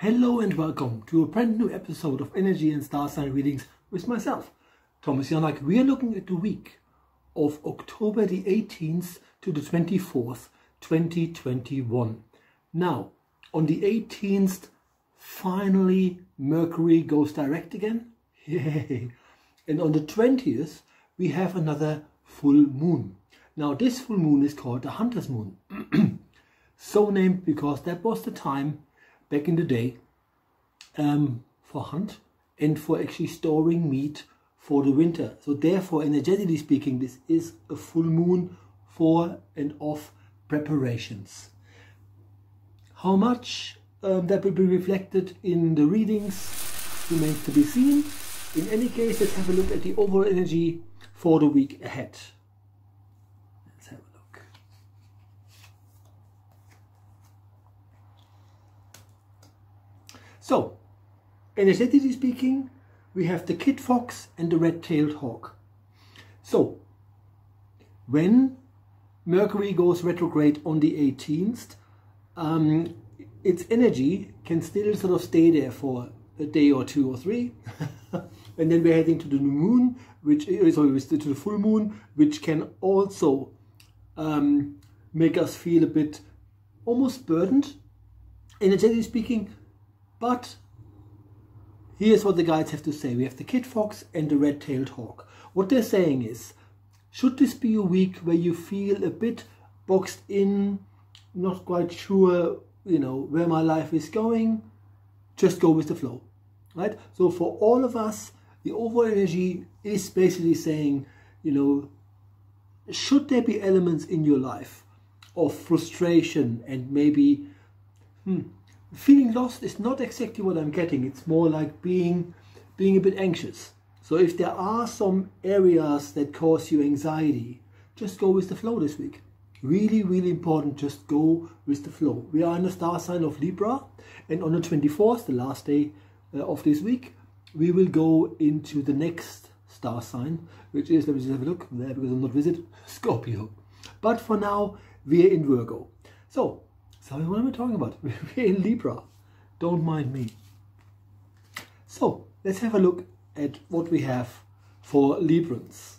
Hello and welcome to a brand new episode of Energy and Star Sign Readings with myself, Thomas Janak. We are looking at the week of October the 18th to the 24th, 2021. Now, on the 18th, finally Mercury goes direct again. Yay! And on the 20th, we have another full moon. Now, this full moon is called the Hunter's Moon. so named because that was the time back in the day um, for hunt and for actually storing meat for the winter. So therefore, energetically speaking, this is a full moon for and of preparations. How much um, that will be reflected in the readings remains to be seen. In any case, let's have a look at the overall energy for the week ahead. Let's have a look. So, energetically speaking, we have the kit fox and the red-tailed hawk. So, when Mercury goes retrograde on the 18th, um, its energy can still sort of stay there for a day or two or three. and then we're heading to the new moon, which is sorry, to the full moon, which can also um, make us feel a bit almost burdened, energetically speaking. But here's what the guides have to say. We have the kit fox and the red-tailed hawk. What they're saying is, should this be a week where you feel a bit boxed in, not quite sure, you know, where my life is going, just go with the flow, right? So for all of us, the overall energy is basically saying, you know, should there be elements in your life of frustration and maybe hmm, feeling lost is not exactly what I'm getting. It's more like being being a bit anxious. So if there are some areas that cause you anxiety, just go with the flow this week. Really, really important. Just go with the flow. We are in the star sign of Libra, and on the 24th, the last day uh, of this week, we will go into the next star sign, which is, let me just have a look there because I'm not visit, Scorpio. But for now, we're in Virgo. So, sorry, what am I talking about? We're in Libra. Don't mind me. So, let's have a look at what we have for Librans.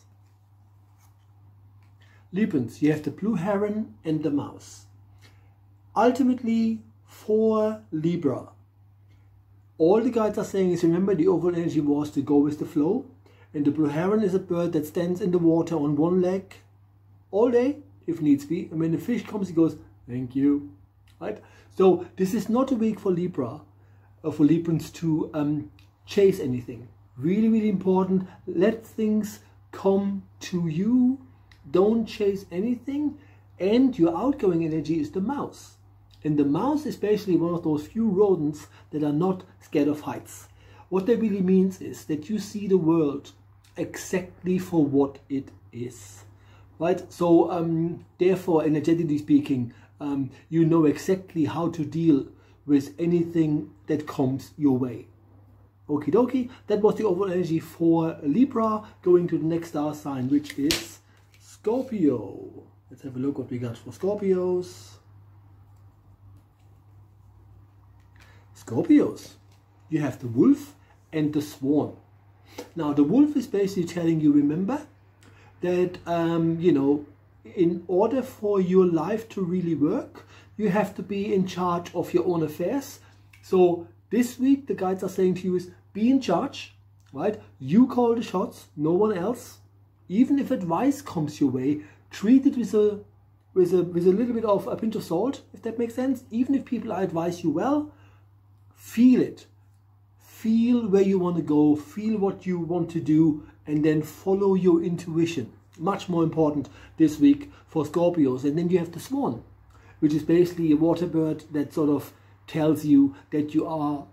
Librans, you have the blue heron and the mouse. Ultimately, for Libra, all the guides are saying is remember the overall energy was to go with the flow. And the blue heron is a bird that stands in the water on one leg all day, if needs be. And when the fish comes, he goes, thank you. Right? So this is not a week for Libra, uh, for Librans to um, chase anything. Really, really important. Let things come to you. Don't chase anything. And your outgoing energy is the mouse. And the mouse is basically one of those few rodents that are not scared of heights. What that really means is that you see the world exactly for what it is. Right? So, um, therefore, energetically speaking, um, you know exactly how to deal with anything that comes your way. Okie dokie, that was the overall energy for Libra. Going to the next star sign, which is Scorpio. Let's have a look what we got for Scorpios. Scorpios, you have the wolf and the swan. Now, the wolf is basically telling you, remember, that, um, you know, in order for your life to really work, you have to be in charge of your own affairs. So this week, the guides are saying to you is be in charge, right? You call the shots, no one else. Even if advice comes your way, treat it with a with a with a little bit of a pinch of salt, if that makes sense. Even if people advise you well, feel it feel where you want to go feel what you want to do and then follow your intuition much more important this week for scorpios and then you have the swan which is basically a water bird that sort of tells you that you are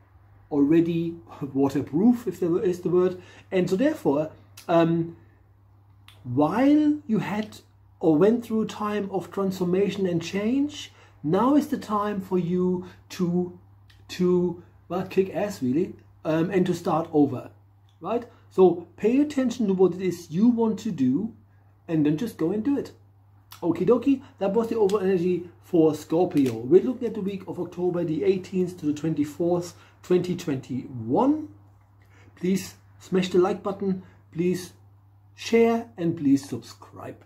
already waterproof if there is the word and so therefore um, while you had or went through a time of transformation and change now is the time for you to to well, kick ass really, um, and to start over, right? So pay attention to what it is you want to do, and then just go and do it. Okie dokie, that was the overall energy for Scorpio. We're looking at the week of October the 18th to the 24th, 2021. Please smash the like button, please share and please subscribe.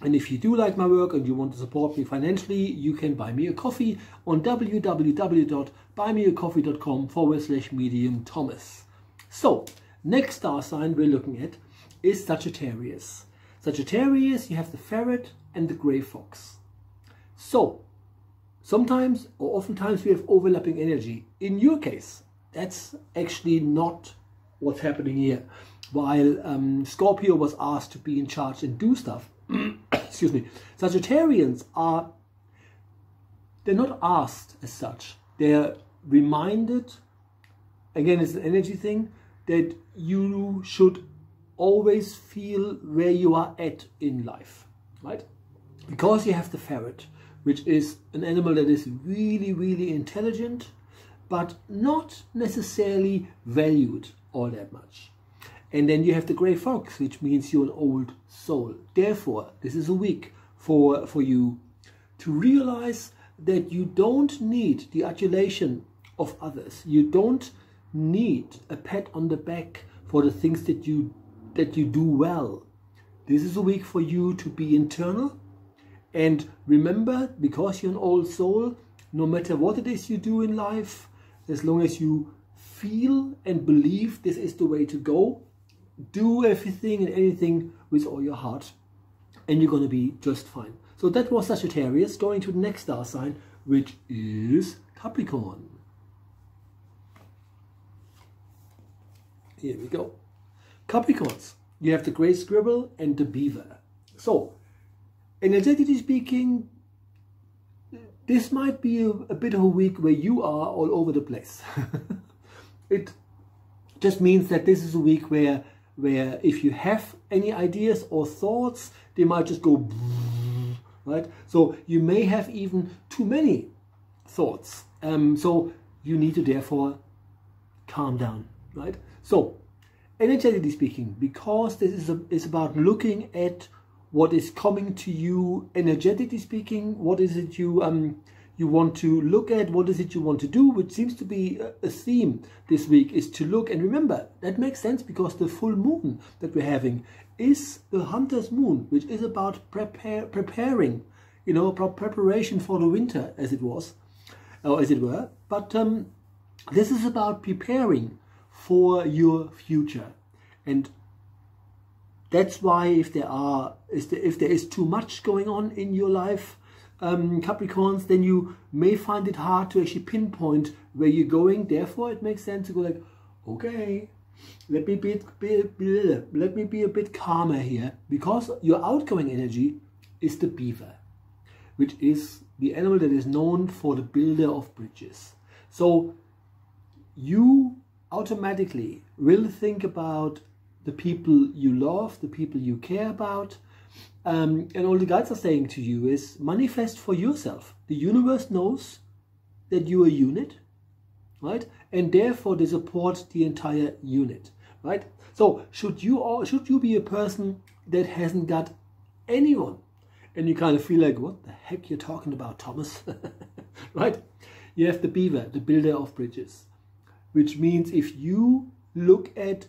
And if you do like my work and you want to support me financially, you can buy me a coffee on www.buymeacoffee.com forward slash medium Thomas. So, next star sign we're looking at is Sagittarius. Sagittarius, you have the ferret and the grey fox. So, sometimes or oftentimes we have overlapping energy. In your case, that's actually not what's happening here. While um, Scorpio was asked to be in charge and do stuff, excuse me, Sagittarians are, they're not asked as such. They're reminded, again, it's an energy thing, that you should always feel where you are at in life, right? Because you have the ferret, which is an animal that is really, really intelligent, but not necessarily valued all that much. And then you have the grey fox, which means you're an old soul. Therefore, this is a week for, for you to realize that you don't need the adulation of others. You don't need a pat on the back for the things that you that you do well. This is a week for you to be internal and remember, because you're an old soul, no matter what it is you do in life, as long as you feel and believe this is the way to go, do everything and anything with all your heart and you're going to be just fine. So that was Sagittarius. Going to the next star sign, which is Capricorn. Here we go. Capricorns, you have the grey squirrel and the beaver. So, energetically speaking, this might be a, a, bit of a week where you are all over the place. it just means that this is a week where where if you have any ideas or thoughts, they might just go right. So you may have even too many thoughts. Um, so you need to therefore calm down, right? So energetically speaking, because this is, a, is about looking at what is coming to you energetically speaking, what is it you um, you want to look at, what is it you want to do, which seems to be a theme this week, is to look and remember. That makes sense because the full moon that we're having is the hunter's moon, which is about prepare, preparing, you know, preparation for the winter, as it was, or as it were. But um, this is about preparing for your future. And that's why if there are if there is too much going on in your life, um, Capricorns, then you may find it hard to actually pinpoint where you're going. Therefore, it makes sense to go like, okay, let me be, be, be, let me be a bit calmer here because your outgoing energy is the beaver, which is the animal that is known for the builder of bridges. So you automatically will think about the people you love, the people you care about, um, and all the guides are saying to you is manifest for yourself. The universe knows that you're a unit, right? And therefore they support the entire unit, right? So should you or should you be a person that hasn't got anyone and you kind of feel like, what the heck you're talking about, Thomas? right? You have the beaver, the builder of bridges, which means if you look at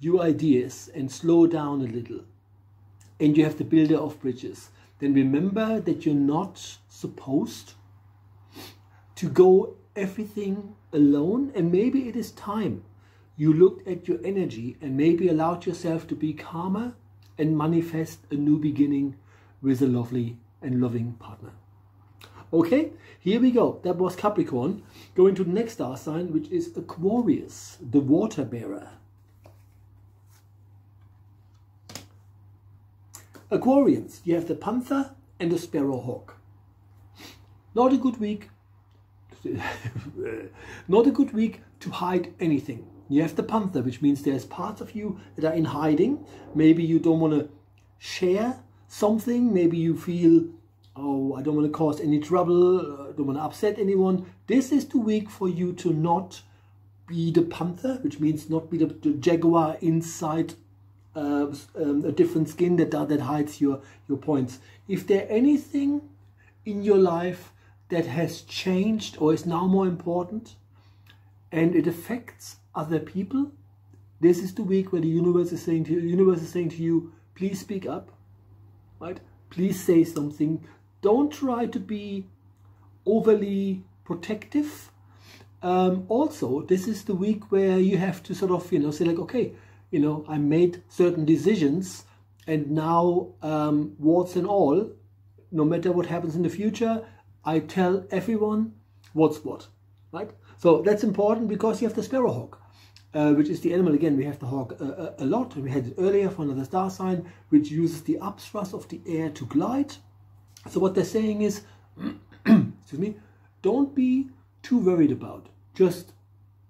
your ideas and slow down a little and you have the builder of bridges, then remember that you're not supposed to go everything alone and maybe it is time you looked at your energy and maybe allowed yourself to be calmer and manifest a new beginning with a lovely and loving partner. Okay, here we go. That was Capricorn. Going to the next star sign, which is Aquarius, the water bearer. Aquarians, you have the panther and the sparrowhawk. Not a good week. Not a good week to hide anything. You have the panther, which means there's parts of you that are in hiding. Maybe you don't want to share something. Maybe you feel, oh, I don't want to cause any trouble. I don't want to upset anyone. This is the week for you to not be the panther, which means not be the, the jaguar inside uh, um, a different skin that that hides your your points. If there anything in your life that has changed or is now more important, and it affects other people, this is the week where the universe is saying to you, the universe is saying to you, please speak up, right? Please say something. Don't try to be overly protective. Um, also, this is the week where you have to sort of, you know, say like, okay, you know, I made certain decisions and now um, warts and all, no matter what happens in the future, I tell everyone what's what, right? So that's important because you have the sparrowhawk, uh, which is the animal. Again, we have the hawk uh, uh a lot. We had it earlier for another star sign, which uses the upthrust of the air to glide. So what they're saying is, excuse me, don't be too worried about. Just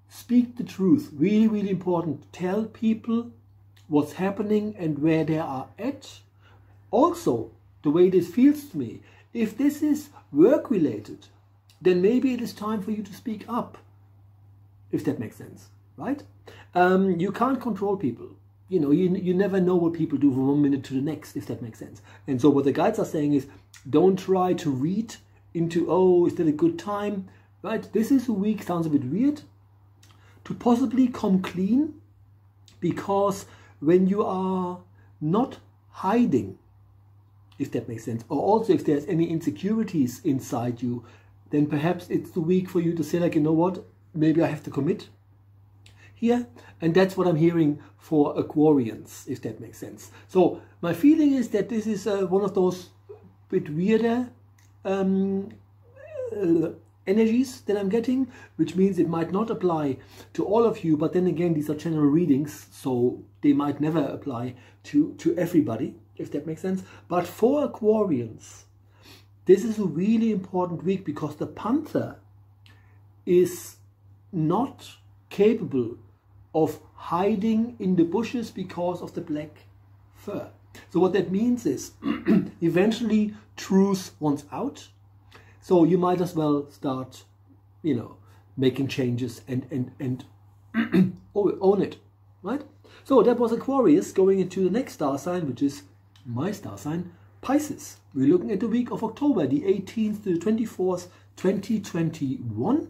speak the truth. Really, really important. Tell people what's happening and where they are at. Also, the way this feels to me, if this is work related, then maybe it is time for you to speak up, if that makes sense, right? Um, you can't control people. You know, you, you never know what people do from one minute to the next, if that makes sense. And so what the guides are saying is, don't try to read into, oh, is that a good time? Right? This is a week, sounds a bit weird, to possibly come clean because when you are not hiding, if that makes sense, or also if there's any insecurities inside you, then perhaps it's the week for you to say like, you know what, maybe I have to commit here. And that's what I'm hearing for Aquarians, if that makes sense. So my feeling is that this is uh, one of those bit weirder um, uh, energies that I'm getting, which means it might not apply to all of you, but then again, these are general readings, so they might never apply to, to everybody, if that makes sense. But for Aquarians, this is a really important week because the panther is not capable of hiding in the bushes because of the black fur. So what that means is eventually truth wants out so you might as well start, you know, making changes and and and own it, right? So that was Aquarius going into the next star sign, which is my star sign, Pisces. We're looking at the week of October, the 18th to the 24th, 2021.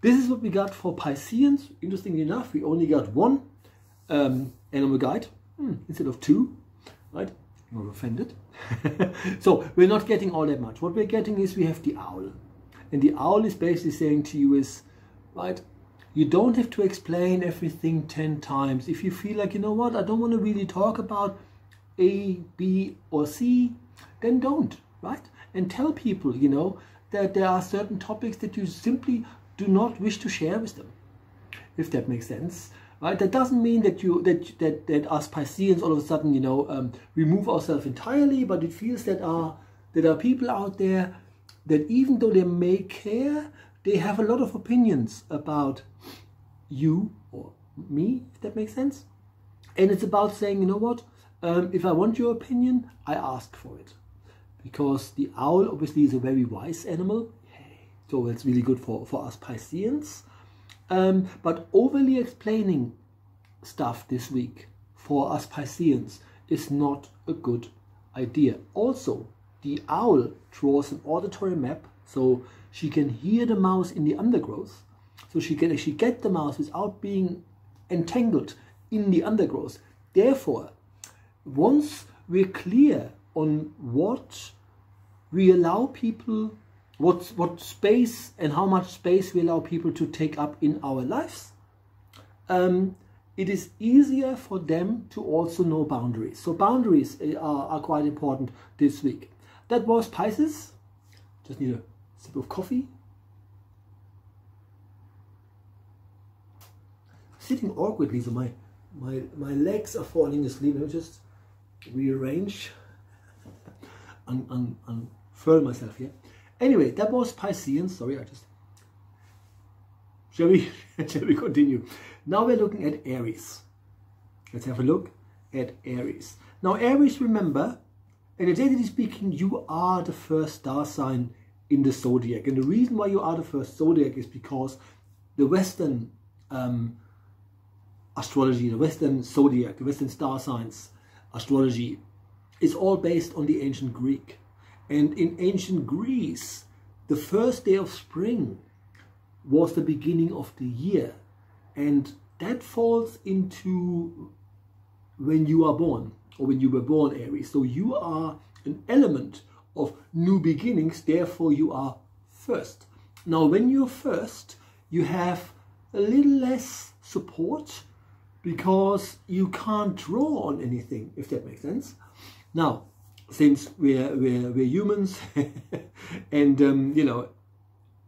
This is what we got for Pisceans. Interestingly enough, we only got one um, animal guide hmm, instead of two, right? You're offended. so we're not getting all that much. What we're getting is we have the owl. And the owl is basically saying to you is, right, you don't have to explain everything 10 times. If you feel like, you know what, I don't want to really talk about A, B, or C, then don't, right? And tell people, you know, that there are certain topics that you simply do not wish to share with them, if that makes sense. Right? That doesn't mean that you that that that us Pisceans all of a sudden you know um, remove ourselves entirely, but it feels that are that are people out there that even though they may care, they have a lot of opinions about you or me, if that makes sense. And it's about saying, you know what, um, if I want your opinion, I ask for it. Because the owl obviously is a very wise animal, so it's really good for, for us Pisceans. Um, but overly explaining stuff this week for us Pisceans is not a good idea. Also, the owl draws an auditory map so she can hear the mouse in the undergrowth. So she can actually get the mouse without being entangled in the undergrowth. Therefore, once we're clear on what we allow people what, what space and how much space we allow people to take up in our lives, um, it is easier for them to also know boundaries. So boundaries eh, are, are quite important this week. That was Pisces. Just need a sip of coffee. Sitting awkwardly, so my, my, my legs are falling asleep. Me just rearrange, un, un, unfurl myself here. Anyway, that was Piscean. Sorry, I just... Shall we, shall we continue? Now we're looking at Aries. Let's have a look at Aries. Now Aries, remember, energetically speaking, you are the first star sign in the zodiac. And the reason why you are the first zodiac is because the Western um, astrology, the Western zodiac, the Western star signs astrology is all based on the ancient Greek. And in ancient Greece, the first day of spring was the beginning of the year. And that falls into when you are born or when you were born, Aries. So you are an element of new beginnings, therefore you are first. Now, when you're first, you have a little less support because you can't draw on anything, if that makes sense. Now, since we're, we're, we're humans and, um, you know,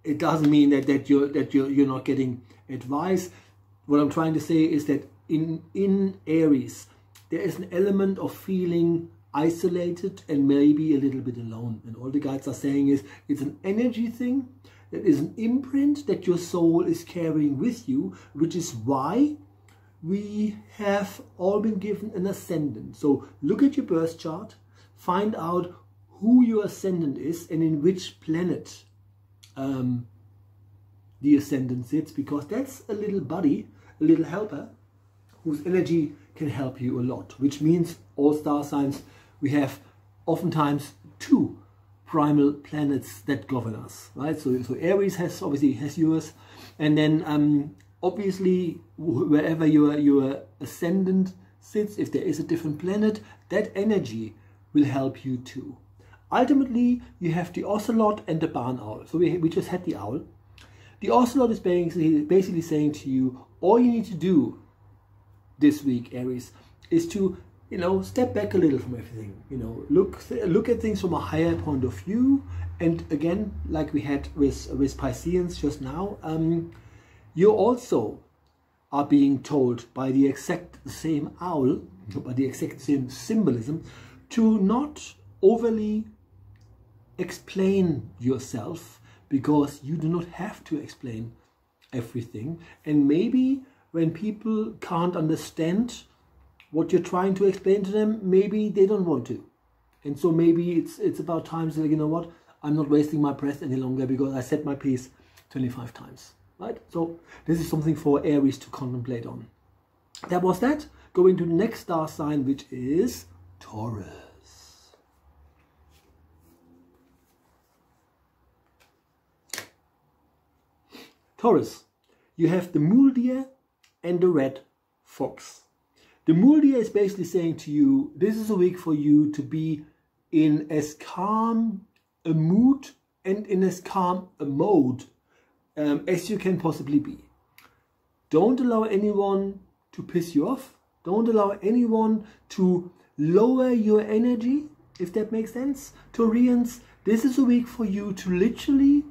it doesn't mean that, that, you're, that you're, you're not getting advice. What I'm trying to say is that in, in Aries, there is an element of feeling isolated and maybe a little bit alone. And all the guides are saying is it's an energy thing, it is an imprint that your soul is carrying with you, which is why we have all been given an ascendant. So look at your birth chart, find out who your ascendant is and in which planet um, the ascendant sits, because that's a little buddy, a little helper, whose energy can help you a lot, which means all star signs, we have oftentimes two primal planets that govern us, right? So, so Aries has obviously has yours, and then um, obviously wherever your your ascendant sits, if there is a different planet, that energy will help you too. Ultimately, you have the ocelot and the barn owl. So we, we just had the owl. The ocelot is basically, basically saying to you, all you need to do this week, Aries, is to you know step back a little from everything. You know, look look at things from a higher point of view. And again, like we had with with Pisceans just now, um, you also are being told by the exact same owl, by the exact same symbolism, to not overly explain yourself because you do not have to explain everything. And maybe when people can't understand what you're trying to explain to them, maybe they don't want to. And so maybe it's it's about time to like, you know what, I'm not wasting my breath any longer because I said my piece 25 times. Right? So this is something for Aries to contemplate on. That was that. Going to the next star sign, which is Taurus. Taurus, you have the mule deer and the red fox. The mule deer is basically saying to you, this is a week for you to be in as calm a mood and in as calm a mode um, as you can possibly be. Don't allow anyone to piss you off. Don't allow anyone to lower your energy, if that makes sense. Taurians, this is a week for you to literally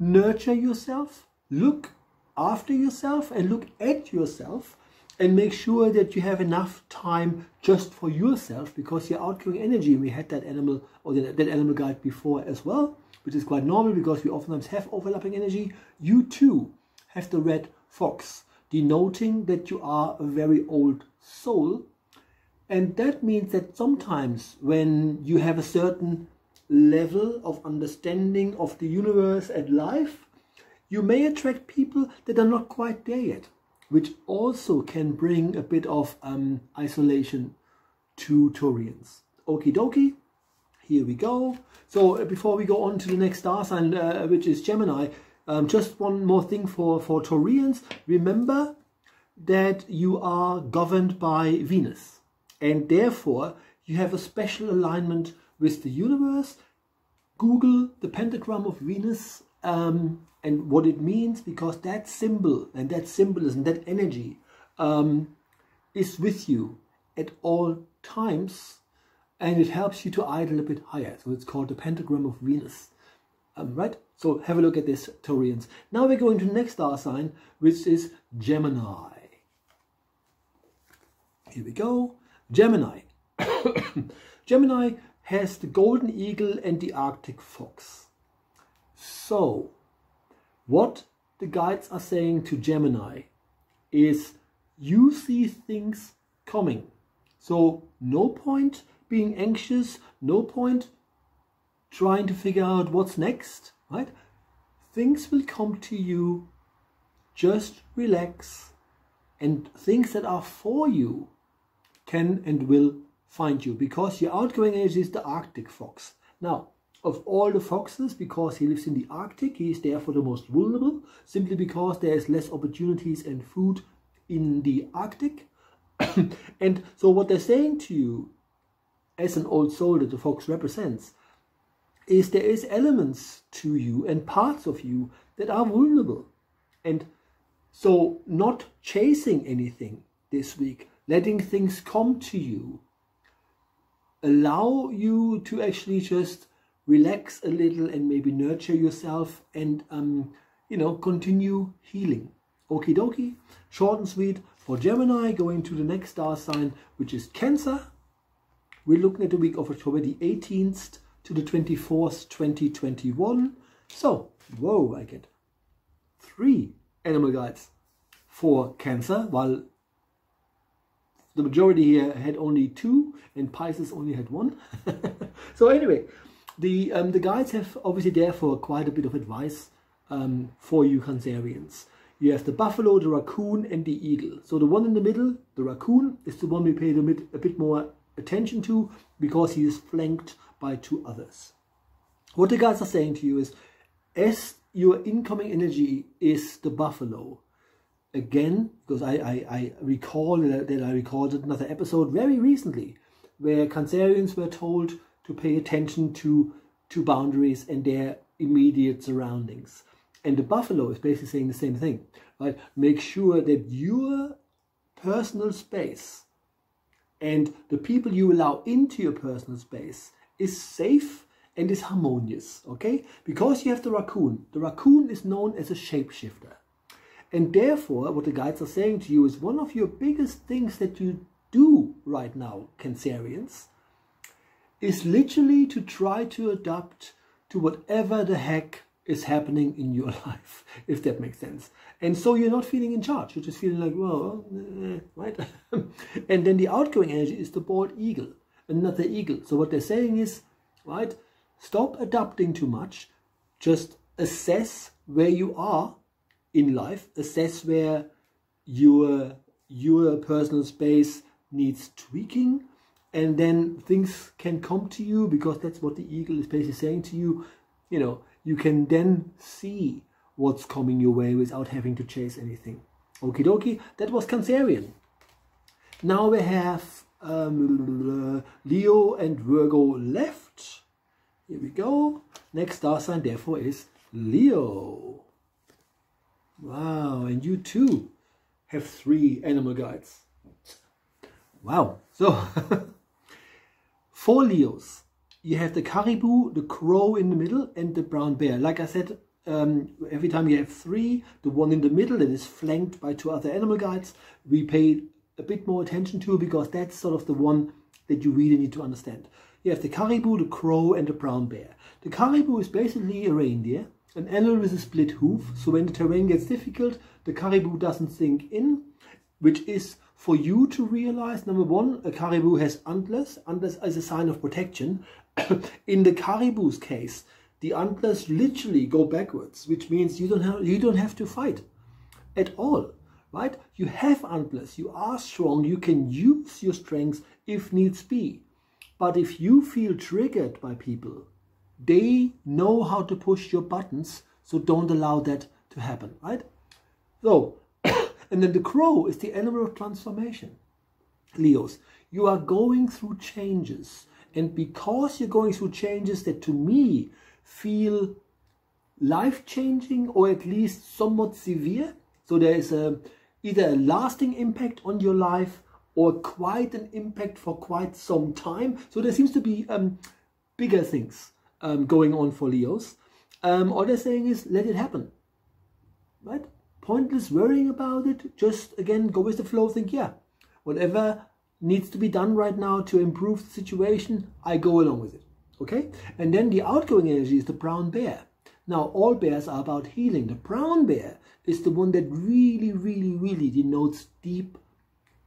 nurture yourself, look after yourself and look at yourself and make sure that you have enough time just for yourself because you're outgoing energy. We had that animal or that, that animal guide before as well, which is quite normal because we oftentimes have overlapping energy. You too have the red fox, denoting that you are a very old soul. And that means that sometimes when you have a certain level of understanding of the universe and life, you may attract people that are not quite there yet, which also can bring a bit of um, isolation to Taurians. Okie dokie, here we go. So uh, before we go on to the next star sign, uh, which is Gemini, um, just one more thing for, for Taurians. Remember that you are governed by Venus and therefore you have a special alignment with the universe. Google the pentagram of Venus um, and what it means because that symbol and that symbolism, that energy um, is with you at all times and it helps you to idle a bit higher. So it's called the pentagram of Venus. Um, right? So have a look at this, Taurians. Now we're going to the next star sign, which is Gemini. Here we go. Gemini. Gemini has the golden eagle and the Arctic fox. So, what the guides are saying to Gemini is you see things coming. So no point being anxious, no point trying to figure out what's next, right? Things will come to you. Just relax And things that are for you can and will find you because your outgoing energy is the Arctic fox. Now, of all the foxes, because he lives in the Arctic, he is therefore the most vulnerable, simply because there is less opportunities and food in the Arctic. and so what they're saying to you as an old soul that the fox represents is there is elements to you and parts of you that are vulnerable. And so not chasing anything this week, letting things come to you, allow you to actually just relax a little and maybe nurture yourself and um, you know continue healing. Okie dokie, short and sweet for Gemini, going to the next star sign, which is Cancer. We're looking at the week of October the 18th to the 24th, 2021. So, whoa, I get three animal guides for Cancer, while the majority here had only two and Pisces only had one. so anyway, the um, the guides have obviously therefore quite a bit of advice um, for you Cancerians. You have the buffalo, the raccoon and the eagle. So the one in the middle, the raccoon, is the one we paid a bit, a bit more attention to because he is flanked by two others. What the guides are saying to you is, as your incoming energy is the buffalo, again, because I, I, I recall that, I recorded another episode very recently where Cancerians were told to pay attention to, to boundaries and their immediate surroundings. And the buffalo is basically saying the same thing, right? Make sure that your personal space and the people you allow into your personal space is safe and is harmonious, okay? Because you have the raccoon. The raccoon is known as a shapeshifter. And therefore, what the guides are saying to you is one of your biggest things that you do right now, Cancerians, is literally to try to adapt to whatever the heck is happening in your life, if that makes sense. And so you're not feeling in charge. You're just feeling like, well, eh, right? and then the outgoing energy is the bald eagle, another eagle. So what they're saying is, right, stop adapting too much. Just assess where you are in life, assess where your, your personal space needs tweaking, and then things can come to you because that's what the eagle is basically saying to you. You know, you can then see what's coming your way without having to chase anything. Okie dokie, that was Cancerian. Now we have um, Leo and Virgo left. Here we go. Next star sign therefore is Leo. Wow, and you too have three animal guides. Wow, so for Leos, you have the caribou, the crow in the middle, and the brown bear. Like I said, um, every time you have three, the one in the middle that is flanked by two other animal guides, we pay a bit more attention to because that's sort of the one that you really need to understand. You have the caribou, the crow, and the brown bear. The caribou is basically a reindeer, an animal with a split hoof, so when the terrain gets difficult, the caribou doesn't sink in, which is for you to realize, number one, a caribou has antlers. Antlers is a sign of protection. in the caribou's case, the antlers literally go backwards, which means you don't have you don't have to fight at all, right? You have antlers, you are strong, you can use your strengths if needs be. But if you feel triggered by people, they know how to push your buttons, so don't allow that to happen, right? So, and then the crow is the animal of transformation. Leos, you are going through changes and because you're going through changes that to me feel life-changing or at least somewhat severe, so there is a, either a lasting impact on your life or quite an impact for quite some time. So there seems to be um, bigger things um, going on for Leos. Um, all they're saying is let it happen, right? Pointless worrying about it. Just again, go with the flow. Think, yeah, whatever needs to be done right now to improve the situation, I go along with it. Okay? And then the outgoing energy is the brown bear. Now, all bears are about healing. The brown bear is the one that really, really, really denotes deep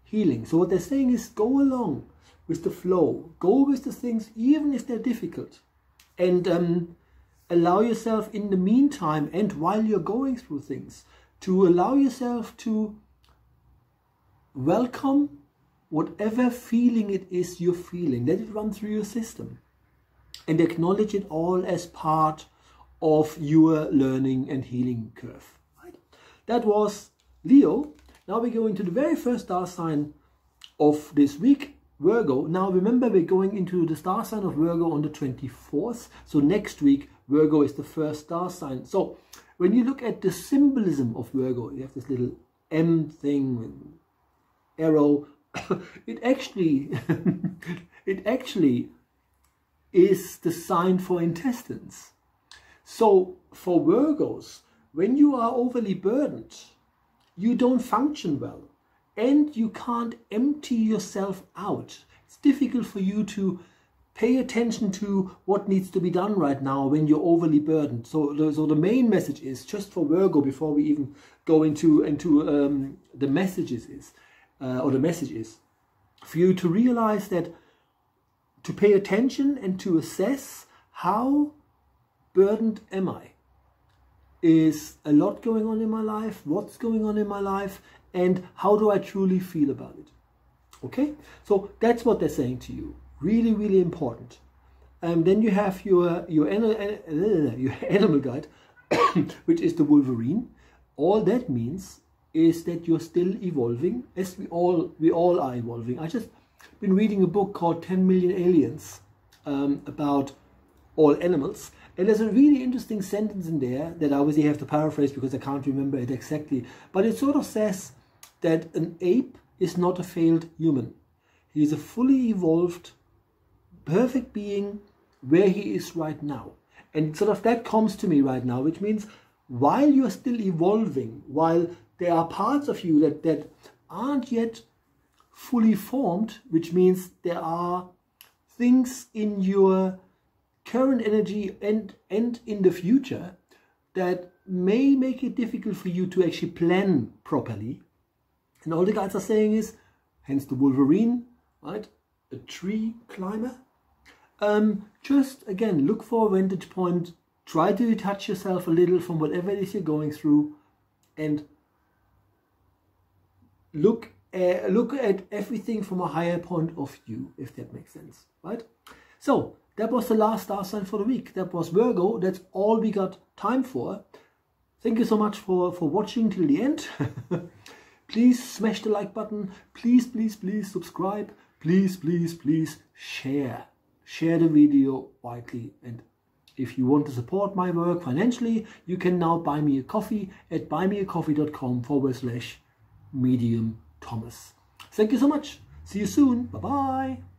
healing. So what they're saying is go along with the flow. Go with the things, even if they're difficult. And um, allow yourself in the meantime and while you're going through things to allow yourself to welcome whatever feeling it is you're feeling. Let it run through your system and acknowledge it all as part of your learning and healing curve. Right? That was Leo. Now we go into the very first star sign of this week, Virgo. Now remember we're going into the star sign of Virgo on the 24th. So next week Virgo is the first star sign. So when you look at the symbolism of Virgo, you have this little M thing, arrow. it actually, it actually is the sign for intestines. So for Virgos, when you are overly burdened, you don't function well and you can't empty yourself out. It's difficult for you to pay attention to what needs to be done right now when you're overly burdened. So, the, so the main message is just for Virgo before we even go into into um, the messages is uh, or the message is for you to realize that to pay attention and to assess how burdened am I is a lot going on in my life, what's going on in my life, and how do I truly feel about it. Okay, so that's what they're saying to you. Really, really important. Um, then you have your your, your animal guide, which is the Wolverine. All that means is that you're still evolving, as we all we all are evolving. I just been reading a book called 10 Million Aliens um, about all animals. And there's a really interesting sentence in there that I obviously have to paraphrase because I can't remember it exactly. But it sort of says that an ape is not a failed human. He is a fully evolved, perfect being where he is right now. And sort of that comes to me right now, which means while you're still evolving, while there are parts of you that, that aren't yet fully formed, which means there are things in your current energy and, and in the future that may make it difficult for you to actually plan properly. And all the guides are saying is, hence the Wolverine, right? A tree climber. Um, just again, look for a vantage point, try to detach yourself a little from whatever it is you're going through and look uh, look at everything from a higher point of view, if that makes sense, right? So that was the last star sign for the week. That was Virgo. That's all we got time for. Thank you so much for, for watching till the end. please smash the like button. Please, please, please subscribe. Please, please, please share. Share the video widely. And if you want to support my work financially, you can now buy me a coffee at buymeacoffee.com forward slash medium Thomas. Thank you so much. See you soon. Bye bye.